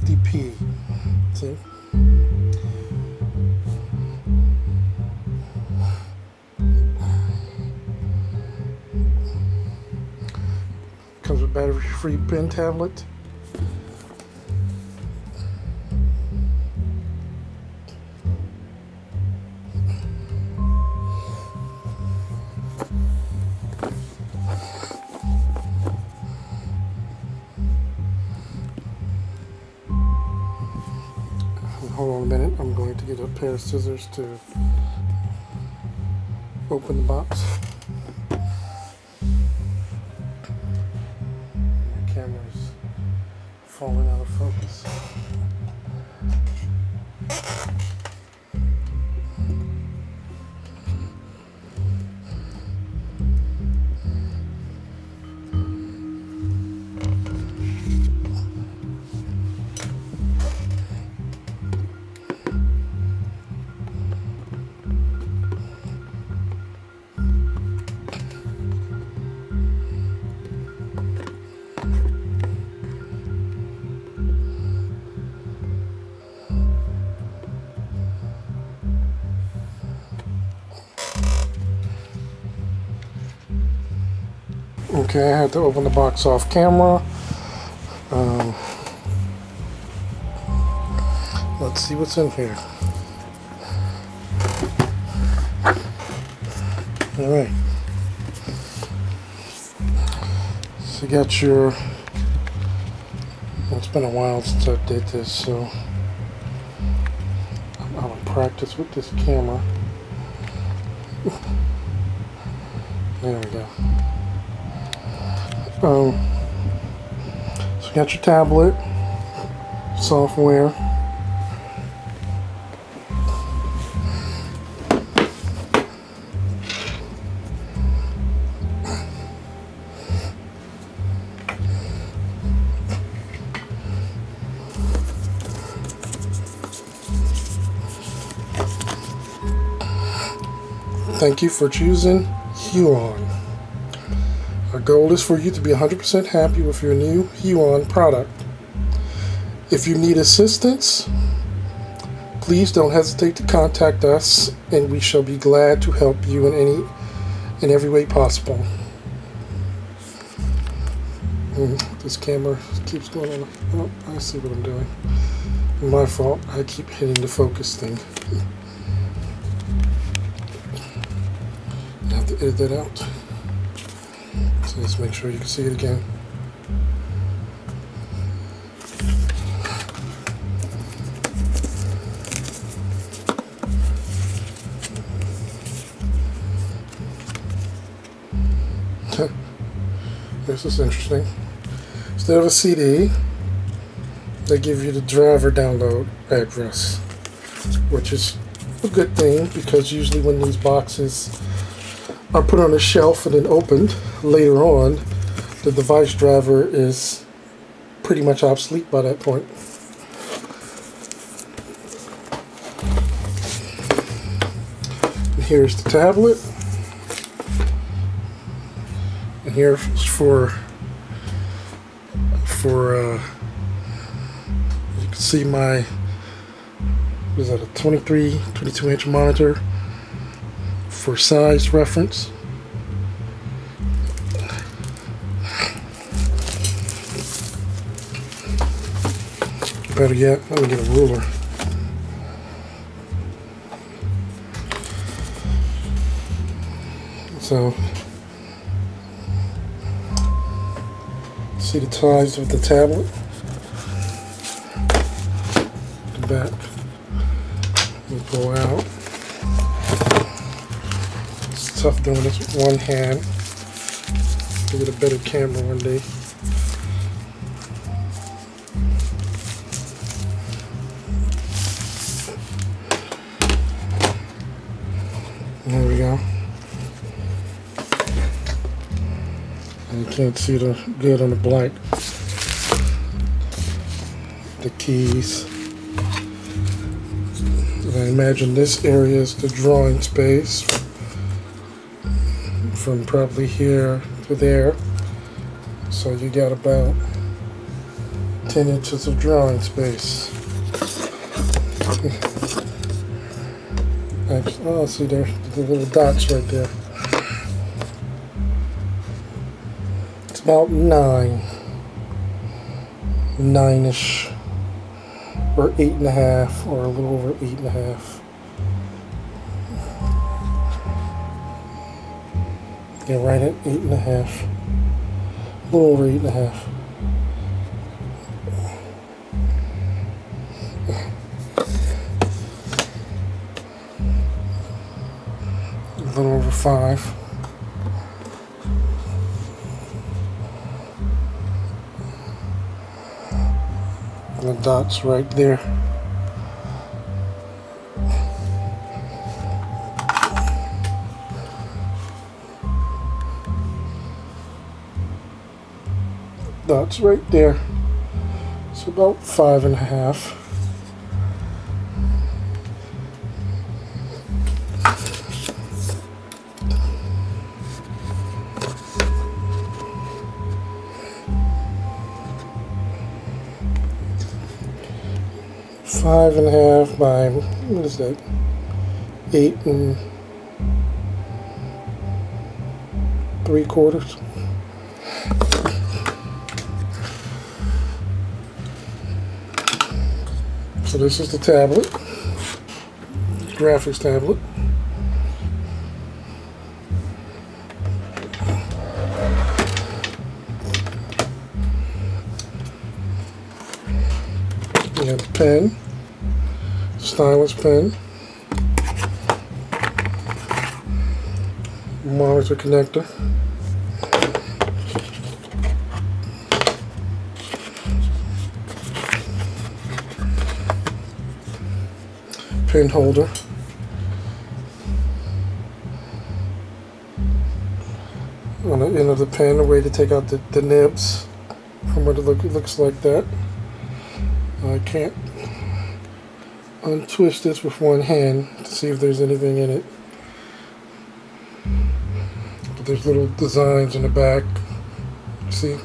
H950p. See? Comes with battery-free pen tablet. Scissors to open the box. My camera's falling out of focus. Okay, I had to open the box off camera. Um, let's see what's in here. All right. So you got your. Well, it's been a while since I did this, so I'm out of practice with this camera. There we go. Um, so you got your tablet, software. Thank you for choosing Huion. Goal is for you to be 100% happy with your new Huion product. If you need assistance, please don't hesitate to contact us and we shall be glad to help you in any in every way possible. Mm, this camera keeps going on. Oh, I see what I'm doing. My fault. I keep hitting the focus thing. I have to edit that out. Let's make sure you can see it again. this is interesting. Instead of a CD, they give you the driver download address, which is a good thing because usually when these boxes are put on a shelf and then opened later on, the device driver is pretty much obsolete by that point. Here's the tablet. And here's for for uh, you can see my is that a 23 22 inch monitor for size reference. Better yet, let me get a ruler. So, see the ties of the tablet. The back will go out. It's tough doing this with one hand. Give it a better camera one day. Can't see the good on the black. The keys. And I imagine this area is the drawing space from probably here to there. So you got about 10 inches of drawing space. Oh, see there, the little dots right there. About nine, nine-ish, or eight and a half, or a little over eight and a half. Yeah, right at eight and a half. A little over eight and a half. A little over five. The dots right there. Dots right there. It's about five and a half. Five and a half by what is that? Eight and three quarters. So this is the tablet graphics tablet. You have the pen stylus pen, monitor connector, pen holder, on the end of the pen, a way to take out the, the nibs from what it, look, it looks like that. I can't untwist this with one hand to see if there's anything in it. But there's little designs in the back. See?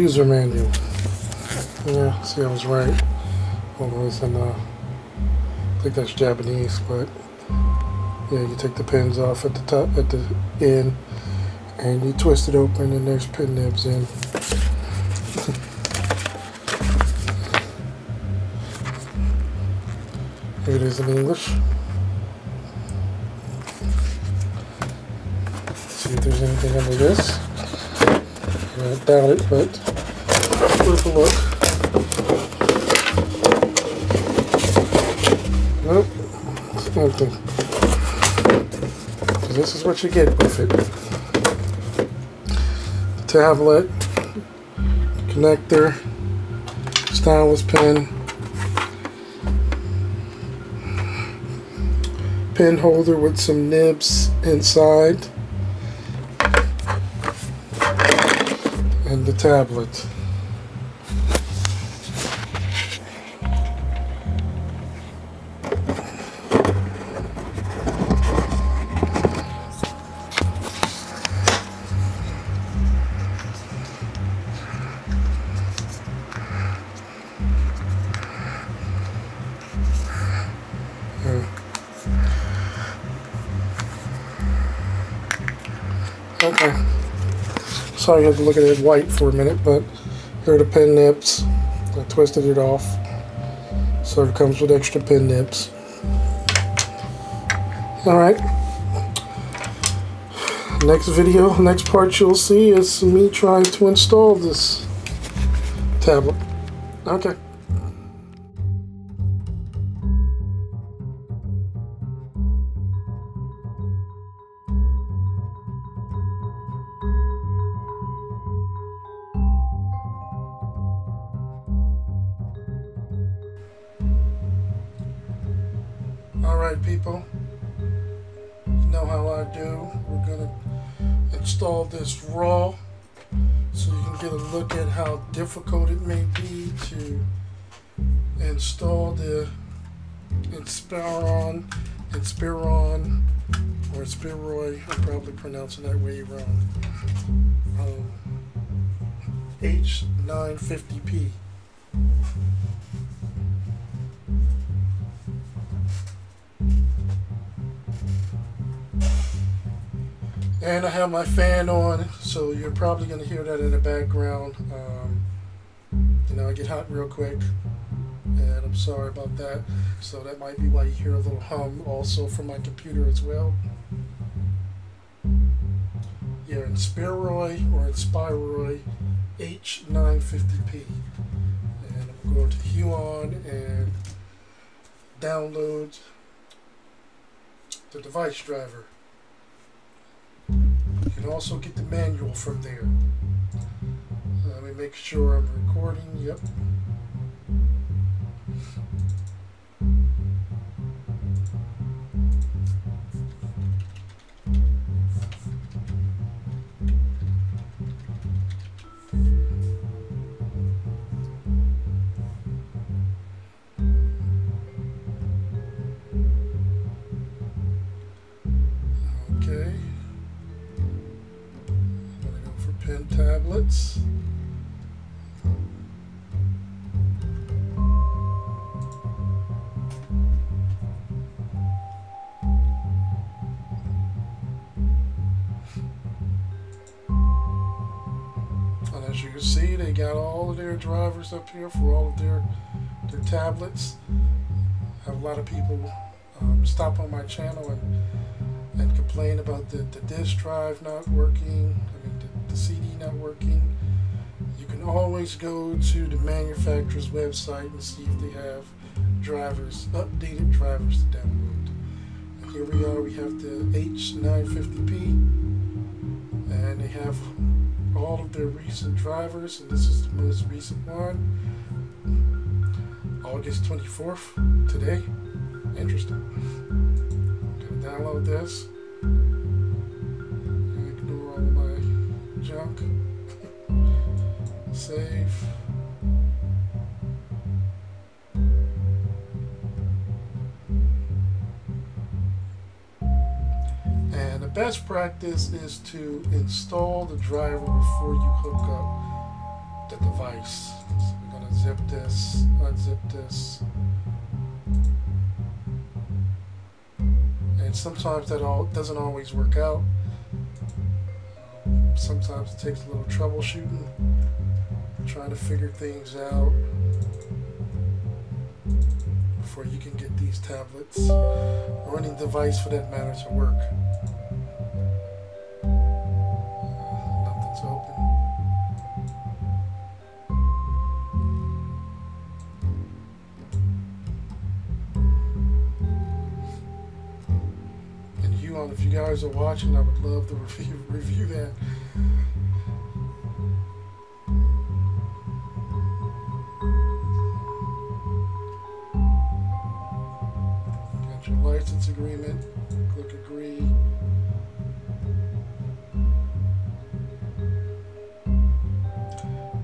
User manual. Yeah, see I was right. Although it's in, uh, I think that's Japanese, but yeah, you take the pins off at the top, at the end, and you twist it open and there's pin nibs in. Here it is in English. see if there's anything under this. I doubt it, but look. Nope. So this is what you get with it. Tablet, connector, stylus pen, pen holder with some nibs inside, and the tablet. Sorry I had to look at it white for a minute, but here are the pin nibs. I twisted it off. So it comes with extra pin nibs. Alright. Next video, next part you'll see is me trying to install this tablet. Okay. Get a look at how difficult it may be to install the Inspiron, Inspiron, or Inspiroi, I'm probably pronouncing that way wrong, um, H950P. And I have my fan on, so you're probably going to hear that in the background. Um, you know, I get hot real quick, and I'm sorry about that. So that might be why you hear a little hum also from my computer as well. Yeah, Inspiroi or Inspiroi H950p. And I'm going to Huion and download the device driver. You can also get the manual from there. Let me make sure I'm recording. Yep. Drivers up here for all of their their tablets. I have a lot of people um, stop on my channel and and complain about the, the disk drive not working. I mean, the CD not working, you can always go to the manufacturer's website and see if they have drivers, updated drivers to download. And here we are, we have the H950p, and they have all of their recent drivers, and this is the most recent one, August 24th, today. Interesting. I'm gonna download this. junk. Save. Best practice is to install the driver before you hook up the device. So we're going to zip this, unzip this. And sometimes that all doesn't always work out sometimes it takes a little troubleshooting, trying to figure things out before you can get these tablets or any device for that matter to work. Guys are watching, I would love to review, review that. license agreement, click agree.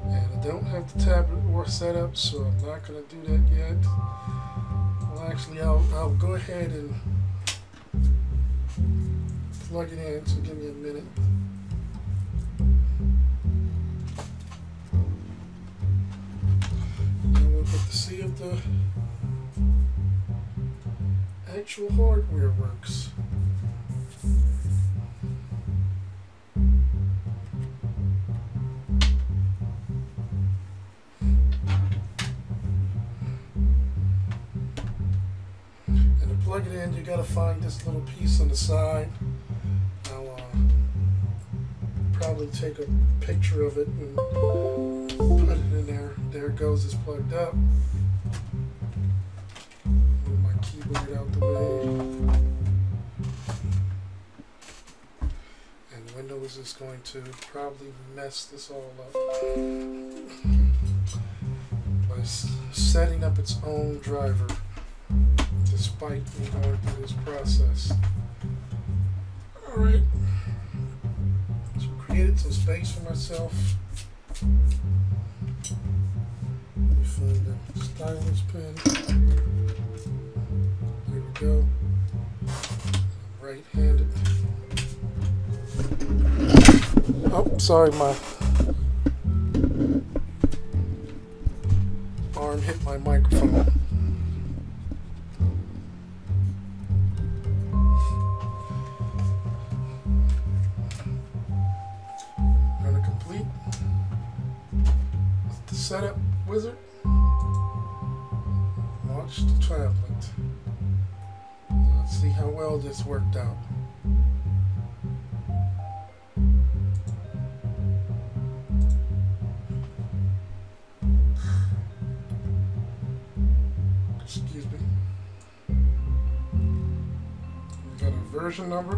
And I don't have the tablet or setup, so I'm not going to do that yet. Well, actually, I'll, I'll go ahead and plug it in, so give me a minute. And we'll get to see if the actual hardware works. Plug it in, you gotta find this little piece on the side. Take a picture of it and put it in there. There it goes. It's plugged up. Move my keyboard out the way. And Windows is going to probably mess this all up by setting up its own driver despite me going through this process. Alright. So created some space for myself. Let me find the stylus pen. There we go. Right-handed. Oh, sorry, my arm hit my microphone. Number.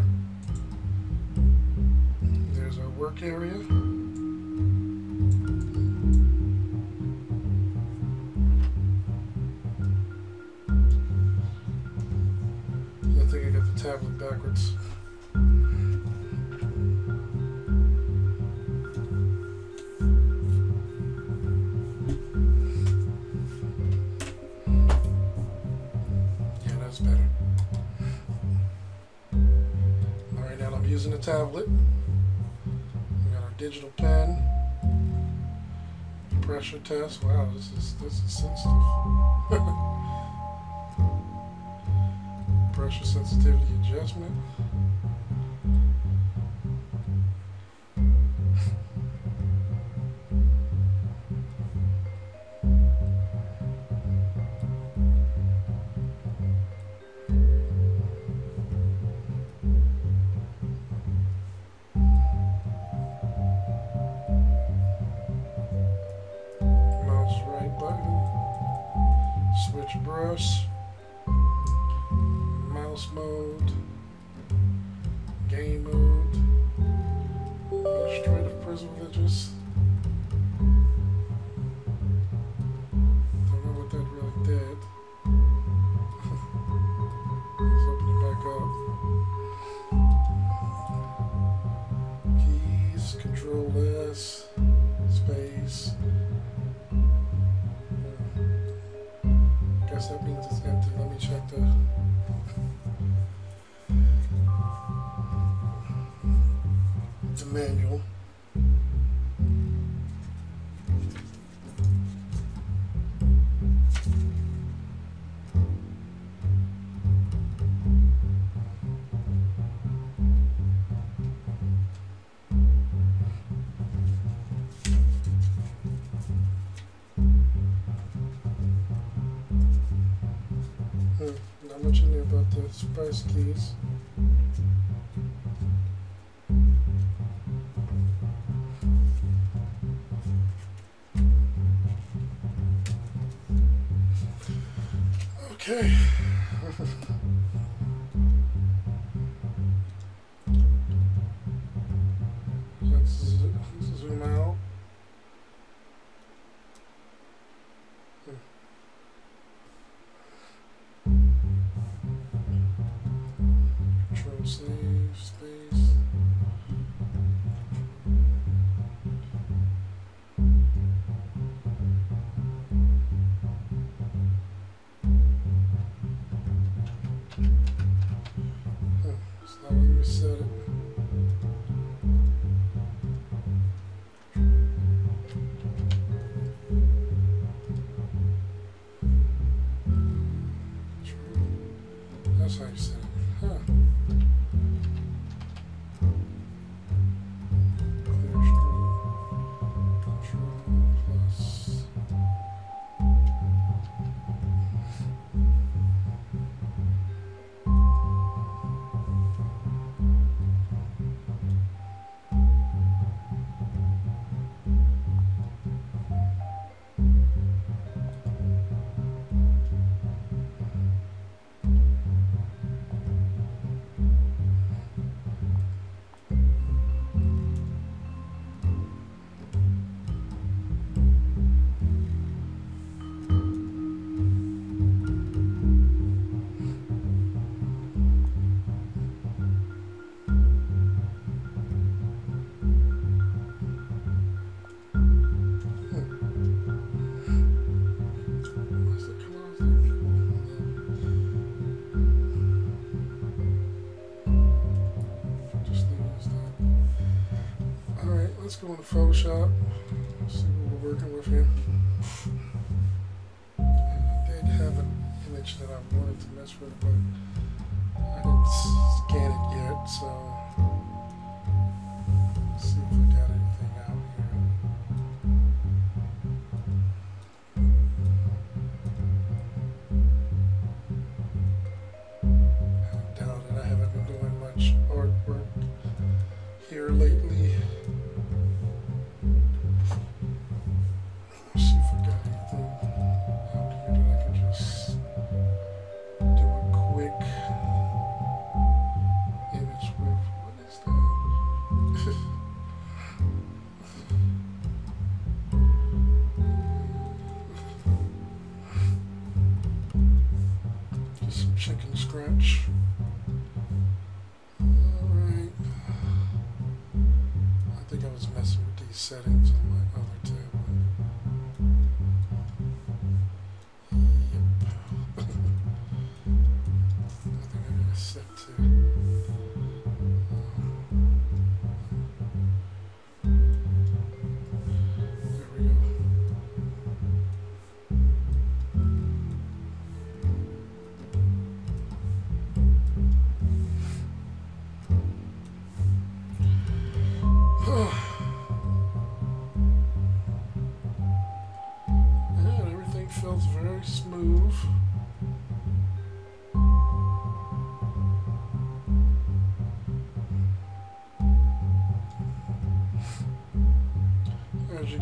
Test. Wow, this is this is sensitive. Pressure sensitivity adjustment. Illustrative express keys. Let's Photoshop. See what we're working with here. And I did have an image that I wanted to mess with, but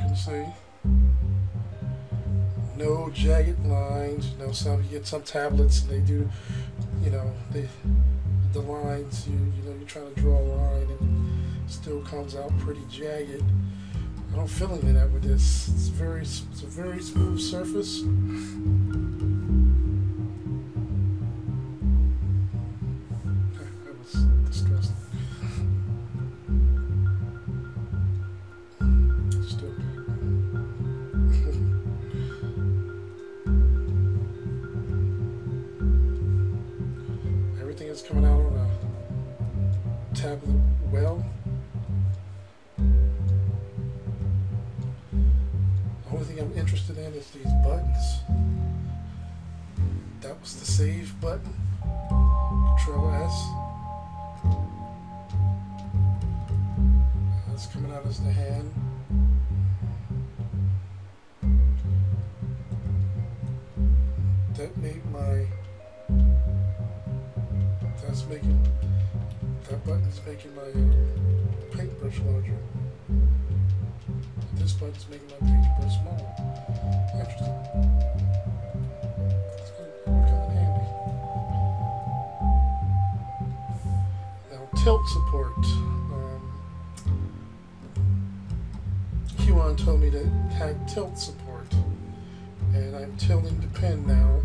can see, no jagged lines. You know, some you get some tablets and they do, you know, they the lines. You you know, you're trying to draw a line and it still comes out pretty jagged. I don't feel any of that with this. It's very, it's a very smooth surface. Paintbrush larger. This button's making my paintbrush smaller. Interesting. It's gonna come in handy. Now tilt support. Um, told me to have tilt support, and I'm tilting the pen now.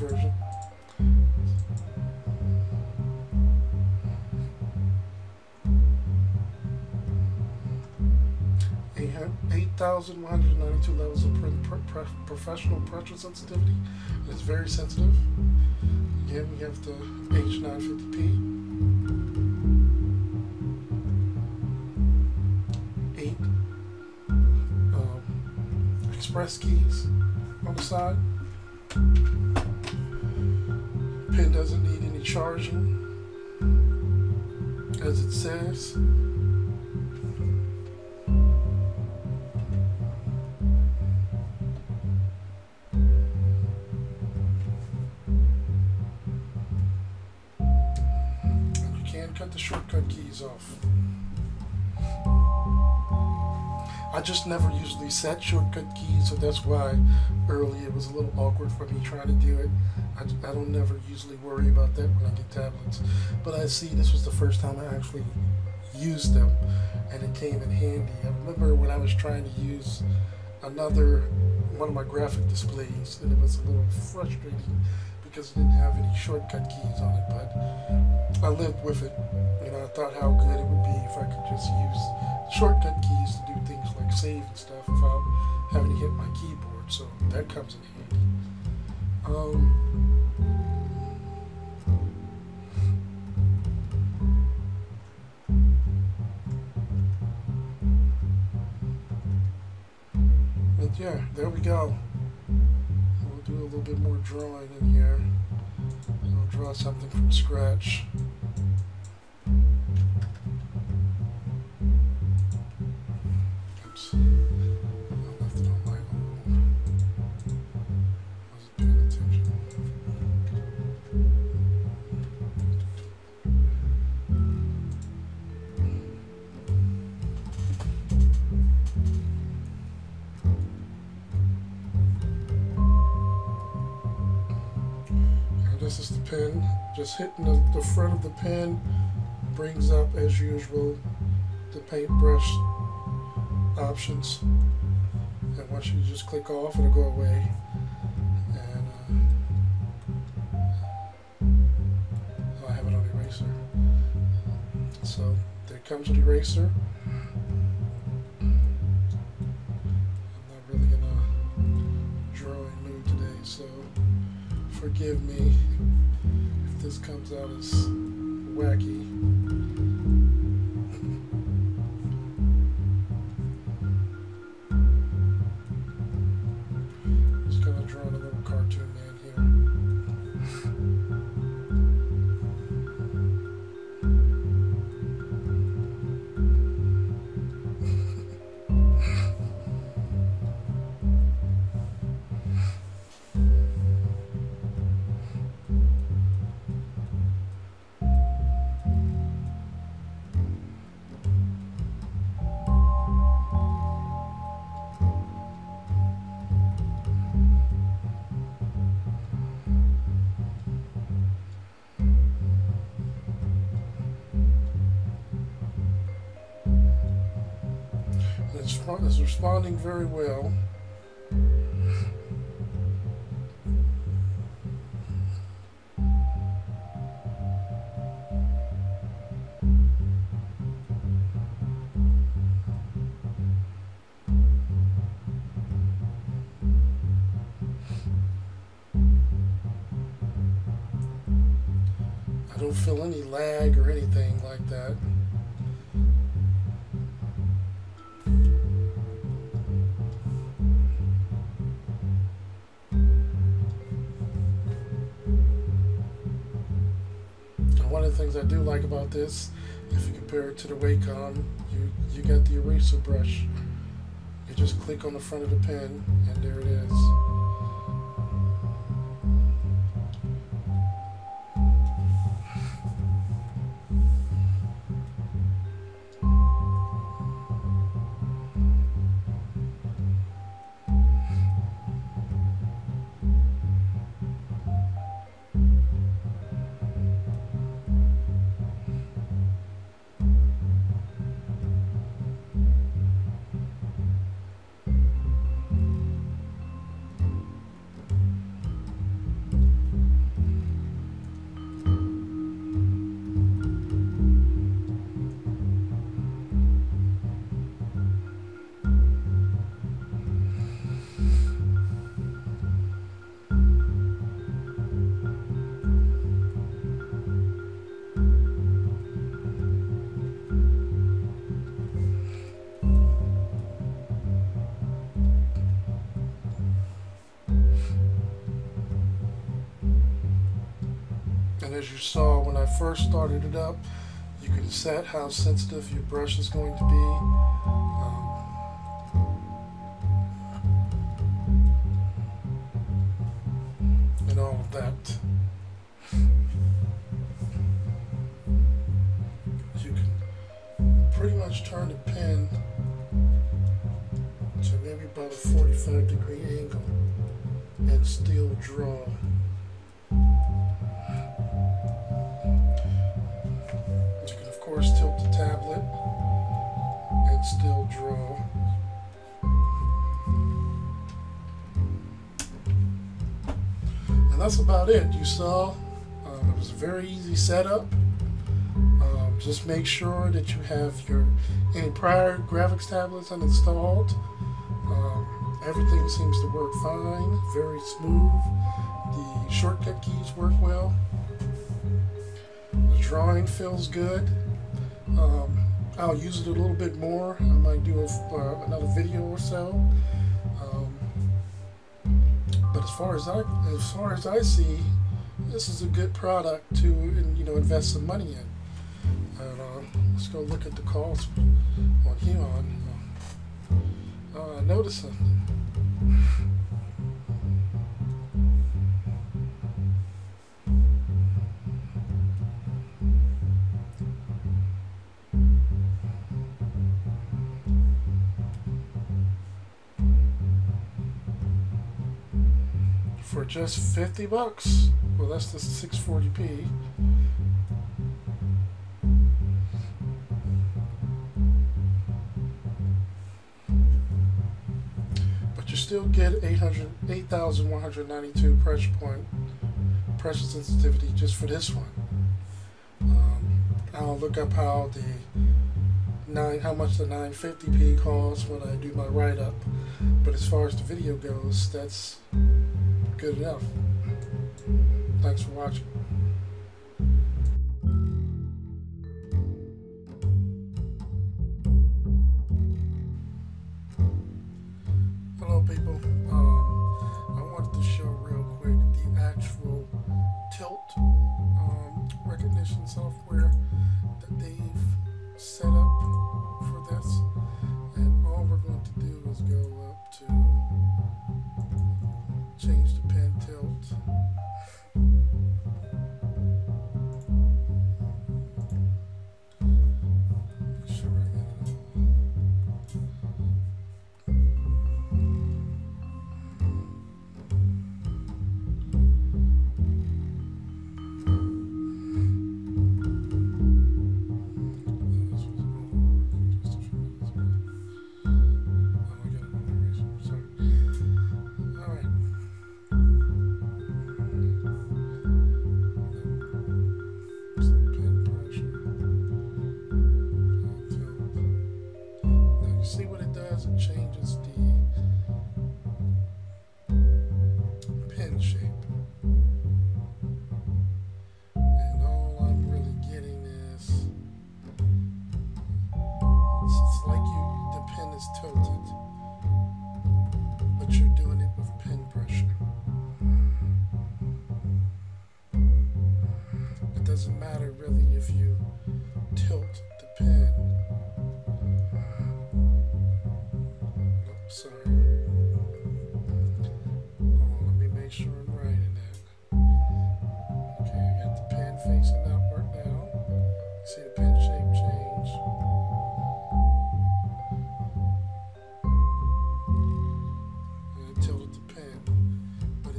I have this version. 8,192 levels of professional pressure sensitivity. It's very sensitive. Again, we have the H950p. Eight um, express keys on the side. Pen doesn't need any charging, as it says. You can cut the shortcut keys off. I just never usually set shortcut keys, so that's why early it was a little awkward for me trying to do it. I, I don't never usually worry about that when I get tablets. But I see this was the first time I actually used them, and it came in handy. I remember when I was trying to use another one of my graphic displays, and it was a little frustrating because it didn't have any shortcut keys on it, but I lived with it. You know, I thought how good it would be if I could just use shortcut keys to do things like save and stuff without having to hit my keyboard. So that comes in handy. Um, yeah, there we go We'll do a little bit more drawing in here. I'll draw something from scratch. Hitting the, the front of the pen brings up, as usual, the paintbrush options. And once you just click off, it'll go away. And uh, I have it on eraser. So there comes an eraser. I'm not really in a drawing mood today, so forgive me this comes out as wacky. Responding very well. I don't feel any lag or anything like that. About this, if you compare it to the Wacom, you, you got the eraser brush. You just click on the front of the pen, and there it is. As you saw when I first started it up, you can set how sensitive your brush is going to be. Still draw. And that's about it. You saw um, it was a very easy setup. Um, just make sure that you have your any prior graphics tablets uninstalled. Um, everything seems to work fine, very smooth. The shortcut keys work well. The drawing feels good. Um, I'll use it a little bit more. I might do a, uh, another video or so. Um, but as far as I as far as I see, this is a good product to you know invest some money in. And uh, let's go look at the cost on Huion. Uh, I noticed something. Just 50 bucks, well that's the 640p. But you still get 800, 8,192 pressure point, pressure sensitivity just for this one. Um, I'll look up how the nine, how much the 950p costs when I do my write-up. But as far as the video goes, that's good enough. Thanks for watching.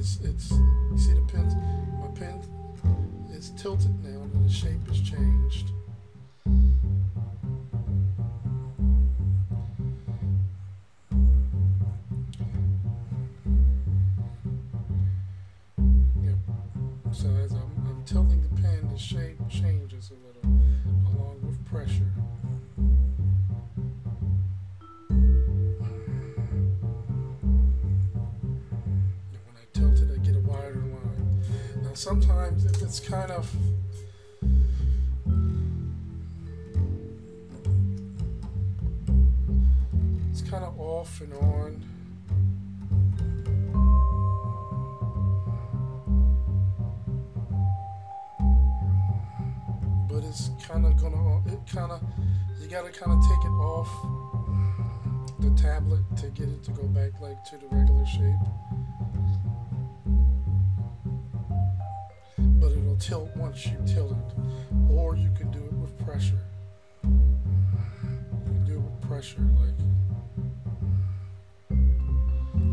It's it's see the pen my pen is tilted now and the shape has changed. To the regular shape. But it'll tilt once you tilt it. Or you can do it with pressure. You can do it with pressure like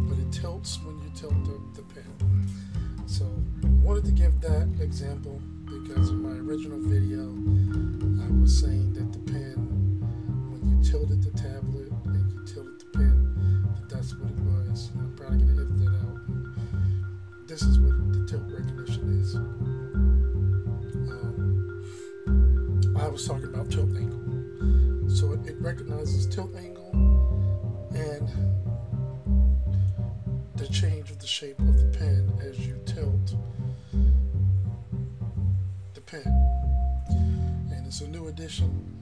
but it tilts when you tilt the, the pin. So I wanted to give that example because in my original video I was saying that the pen when you tilted the tablet this is what the tilt recognition is. Um, I was talking about tilt angle. So it, it recognizes tilt angle and the change of the shape of the pen as you tilt the pen. And it's a new addition